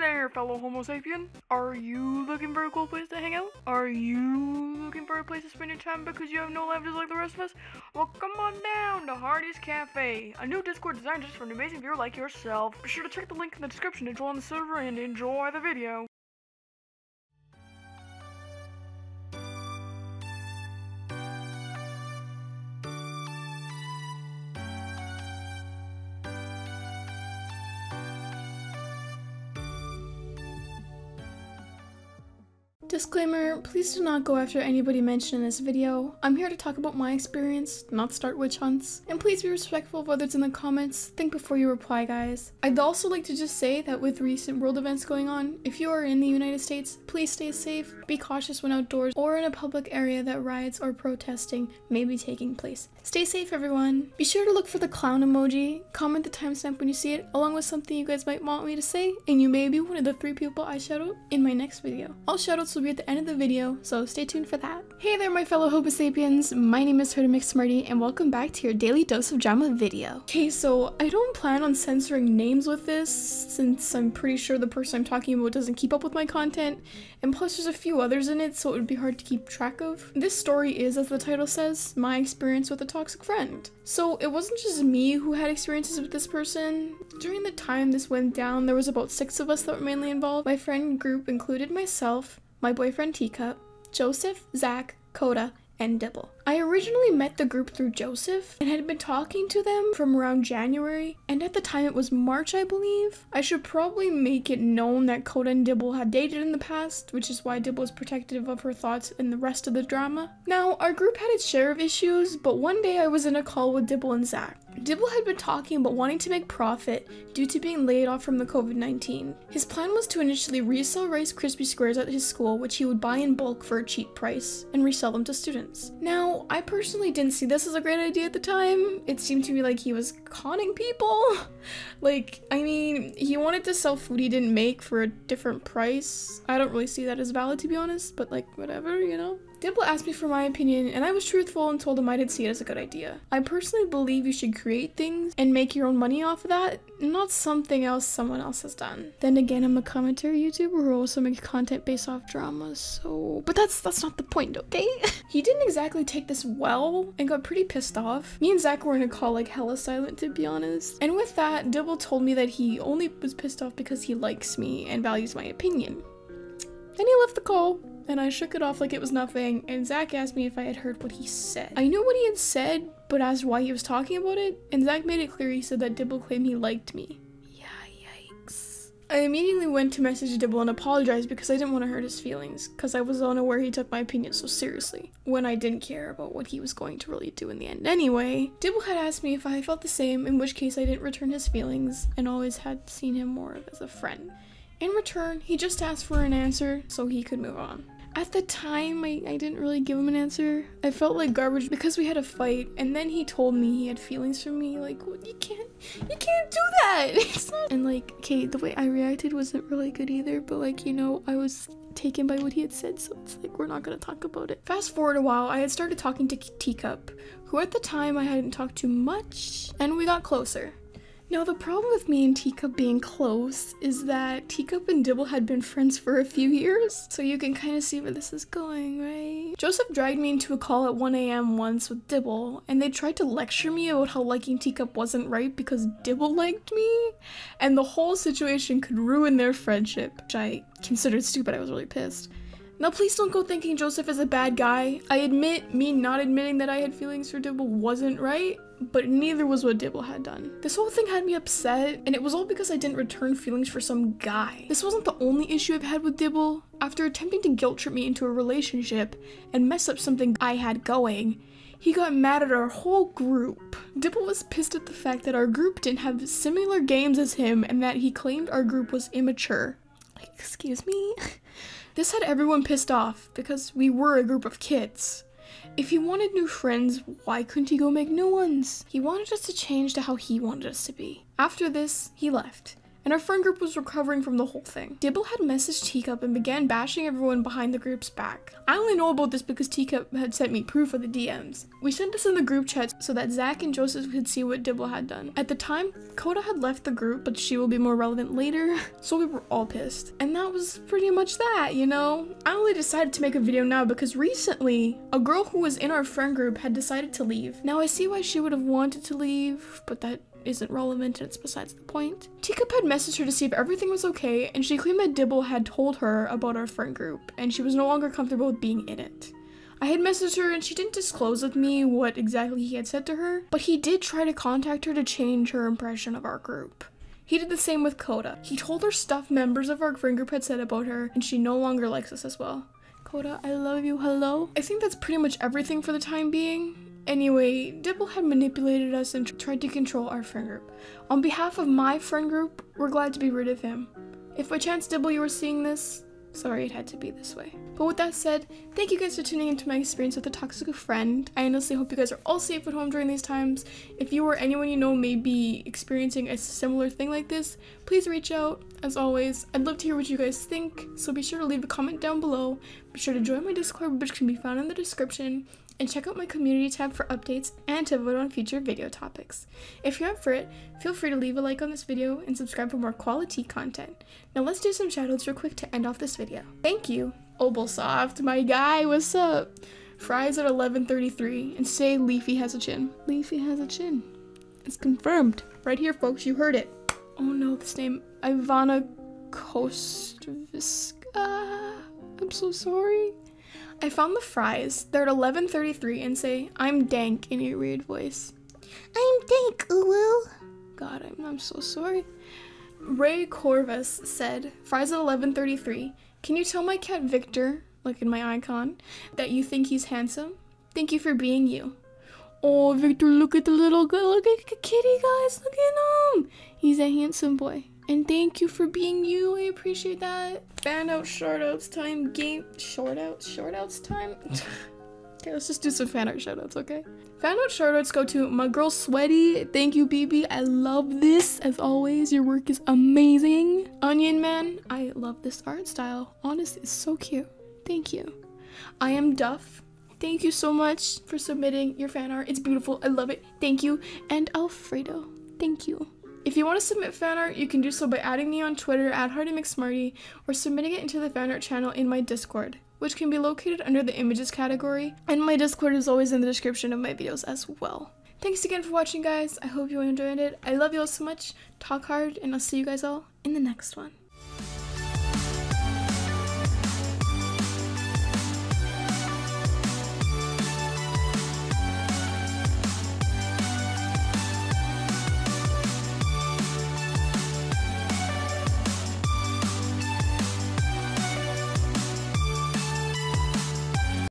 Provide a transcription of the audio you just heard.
there, fellow Homo sapien. Are you looking for a cool place to hang out? Are you looking for a place to spend your time because you have no life just like the rest of us? Well, come on down to Harty's Cafe, a new Discord designed just for an amazing viewer like yourself. Be sure to check the link in the description to join the server and enjoy the video. Disclaimer, please do not go after anybody mentioned in this video. I'm here to talk about my experience, not start witch hunts. And please be respectful of others in the comments, think before you reply guys. I'd also like to just say that with recent world events going on, if you are in the United States, please stay safe, be cautious when outdoors or in a public area that riots or protesting may be taking place. Stay safe everyone. Be sure to look for the clown emoji, comment the timestamp when you see it, along with something you guys might want me to say, and you may be one of the three people I shout out in my next video. All shoutouts will be at the end of the video, so stay tuned for that. Hey there my fellow Homo sapiens, my name is Harty McSmarty and welcome back to your daily dose of drama video. Okay, so I don't plan on censoring names with this, since I'm pretty sure the person I'm talking about doesn't keep up with my content, and plus there's a few others in it, so it would be hard to keep track of. This story is, as the title says, my experience with a toxic friend. So it wasn't just me who had experiences with this person. During the time this went down, there was about six of us that were mainly involved. My friend group included myself, my boyfriend Teacup, Joseph, Zach, Coda, and Dibble. I originally met the group through Joseph and had been talking to them from around January, and at the time it was March, I believe. I should probably make it known that Coda and Dibble had dated in the past, which is why Dibble is protective of her thoughts in the rest of the drama. Now, our group had its share of issues, but one day I was in a call with Dibble and Zach. Dibble had been talking about wanting to make profit due to being laid off from the COVID-19. His plan was to initially resell Rice Krispie Squares at his school, which he would buy in bulk for a cheap price, and resell them to students. Now, I personally didn't see this as a great idea at the time. It seemed to me like he was conning people. like, I mean, he wanted to sell food he didn't make for a different price. I don't really see that as valid to be honest, but like, whatever, you know? Dibble asked me for my opinion, and I was truthful and told him I didn't see it as a good idea. I personally believe you should create things and make your own money off of that, not something else someone else has done. Then again, I'm a commentary YouTuber who also makes content based off dramas, so... But that's that's not the point, okay? he didn't exactly take this well and got pretty pissed off. Me and Zach were in a call like hella silent, to be honest. And with that, Dibble told me that he only was pissed off because he likes me and values my opinion. Then he left the call and I shook it off like it was nothing, and Zach asked me if I had heard what he said. I knew what he had said, but asked why he was talking about it, and Zach made it clear he said that Dibble claimed he liked me. Yeah, yikes. I immediately went to message Dibble and apologize because I didn't want to hurt his feelings, because I was unaware he took my opinion so seriously, when I didn't care about what he was going to really do in the end anyway. Dibble had asked me if I felt the same, in which case I didn't return his feelings, and always had seen him more as a friend. In return, he just asked for an answer so he could move on. At the time, I, I didn't really give him an answer. I felt like garbage because we had a fight, and then he told me he had feelings for me. Like, well, you can't, you can't do that. And like, okay, the way I reacted wasn't really good either. But like, you know, I was taken by what he had said, so it's like we're not gonna talk about it. Fast forward a while, I had started talking to Teacup, who at the time I hadn't talked to much, and we got closer. Now, the problem with me and Teacup being close is that Teacup and Dibble had been friends for a few years, so you can kind of see where this is going, right? Joseph dragged me into a call at 1 a.m. once with Dibble, and they tried to lecture me about how liking Teacup wasn't right because Dibble liked me, and the whole situation could ruin their friendship, which I considered stupid. I was really pissed. Now please don't go thinking Joseph is a bad guy. I admit me not admitting that I had feelings for Dibble wasn't right, but neither was what Dibble had done. This whole thing had me upset, and it was all because I didn't return feelings for some guy. This wasn't the only issue I've had with Dibble. After attempting to guilt trip me into a relationship and mess up something I had going, he got mad at our whole group. Dibble was pissed at the fact that our group didn't have similar games as him and that he claimed our group was immature. Excuse me? This had everyone pissed off because we were a group of kids. If he wanted new friends, why couldn't he go make new ones? He wanted us to change to how he wanted us to be. After this, he left. And our friend group was recovering from the whole thing. Dibble had messaged Teacup and began bashing everyone behind the group's back. I only know about this because Teacup had sent me proof of the DMs. We sent this in the group chat so that Zach and Joseph could see what Dibble had done. At the time, Coda had left the group, but she will be more relevant later, so we were all pissed. And that was pretty much that, you know? I only decided to make a video now because recently, a girl who was in our friend group had decided to leave. Now I see why she would have wanted to leave, but that isn't relevant and it's besides the point. Teacup had messaged her to see if everything was okay, and she claimed that Dibble had told her about our friend group, and she was no longer comfortable with being in it. I had messaged her and she didn't disclose with me what exactly he had said to her, but he did try to contact her to change her impression of our group. He did the same with Coda. He told her stuff members of our friend group had said about her, and she no longer likes us as well. Coda, I love you, hello? I think that's pretty much everything for the time being. Anyway, Dibble had manipulated us and tried to control our friend group. On behalf of my friend group, we're glad to be rid of him. If by chance Dibble you were seeing this, sorry it had to be this way. But with that said, thank you guys for tuning into my experience with a toxic friend. I honestly hope you guys are all safe at home during these times. If you or anyone you know may be experiencing a similar thing like this, please reach out. As always, I'd love to hear what you guys think, so be sure to leave a comment down below. Be sure to join my Discord, which can be found in the description and check out my community tab for updates and to vote on future video topics. If you're up for it, feel free to leave a like on this video and subscribe for more quality content. Now let's do some shoutouts real quick to end off this video. Thank you, Obelsoft, my guy, what's up? Fries at 11.33 and say Leafy has a chin. Leafy has a chin. It's confirmed. Right here, folks, you heard it. Oh no, this name, Ivana Kostviska. I'm so sorry. I found the fries. They're at 11:33 and say, "I'm dank" in your weird voice. I'm dank, uwu. God, I'm, I'm so sorry. Ray Corvus said, "Fries at 11:33. Can you tell my cat Victor, like in my icon, that you think he's handsome? Thank you for being you." Oh, Victor, look at the little guy. Look at the kitty, guys. Look at him. He's a handsome boy. And thank you for being you. I appreciate that. Fan out, short outs time, game short outs, short outs time. okay, let's just do some fan art shout outs, okay? Fan out shout outs go to my girl Sweaty. Thank you, BB. I love this. As always, your work is amazing. Onion Man, I love this art style. Honestly, it's so cute. Thank you. I am Duff. Thank you so much for submitting your fan art. It's beautiful. I love it. Thank you. And Alfredo. Thank you. If you want to submit fan art, you can do so by adding me on Twitter at HartyMcSmarty or submitting it into the fan art channel in my Discord, which can be located under the images category, and my Discord is always in the description of my videos as well. Thanks again for watching guys, I hope you enjoyed it, I love you all so much, talk hard, and I'll see you guys all in the next one.